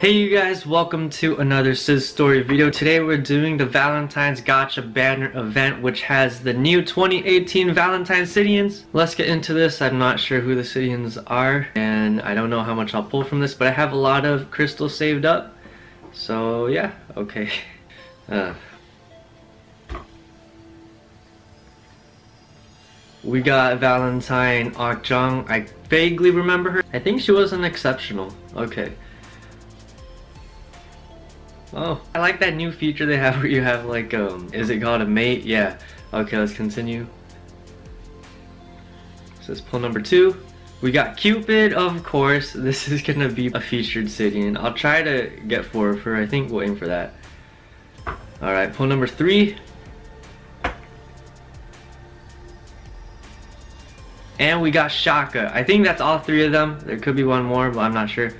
Hey you guys, welcome to another Sid Story video. Today we're doing the Valentine's Gacha Banner event which has the new 2018 Valentine Sidians. Let's get into this. I'm not sure who the Sidians are and I don't know how much I'll pull from this but I have a lot of crystals saved up. So yeah, okay. Uh. We got Valentine Okjong. I vaguely remember her. I think she was an exceptional. Okay. Oh, I like that new feature they have where you have like, um, is it called a mate? Yeah. Okay, let's continue. So it's pull number two. We got Cupid, of course. This is gonna be a featured city, and I'll try to get four of her. I think we'll aim for that. Alright, pull number three. And we got Shaka. I think that's all three of them. There could be one more, but I'm not sure.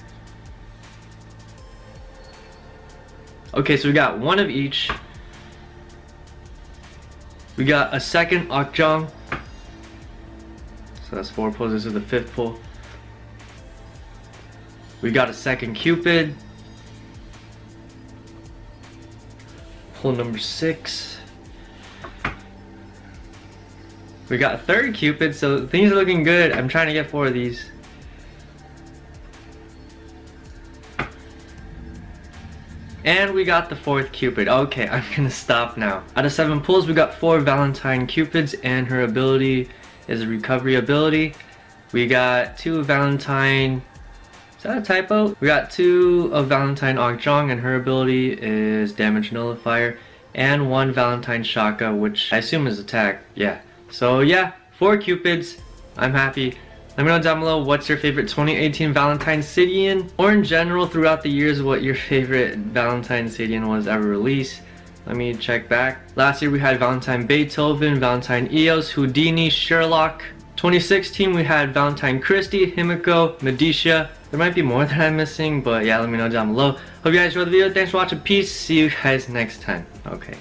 Okay, so we got one of each. We got a second Okjong. So that's four pulls. This is the fifth pull. We got a second Cupid. Pull number six. We got a third Cupid, so things are looking good. I'm trying to get four of these. And we got the fourth Cupid. Okay, I'm gonna stop now. Out of seven pulls, we got four Valentine Cupids, and her ability is a recovery ability. We got two Valentine... Is that a typo? We got two of Valentine Okjong, and her ability is Damage Nullifier. And one Valentine Shaka, which I assume is attack. Yeah. So yeah, four Cupids. I'm happy. Let me know down below what's your favorite 2018 Valentine's Sidian or in general throughout the years what your favorite Valentine's Sidian was ever released. Let me check back. Last year we had Valentine Beethoven, Valentine Eos, Houdini, Sherlock. 2016 we had Valentine Christie, Himiko, Medisha. There might be more that I'm missing, but yeah, let me know down below. Hope you guys enjoyed the video. Thanks for watching. Peace. See you guys next time. Okay.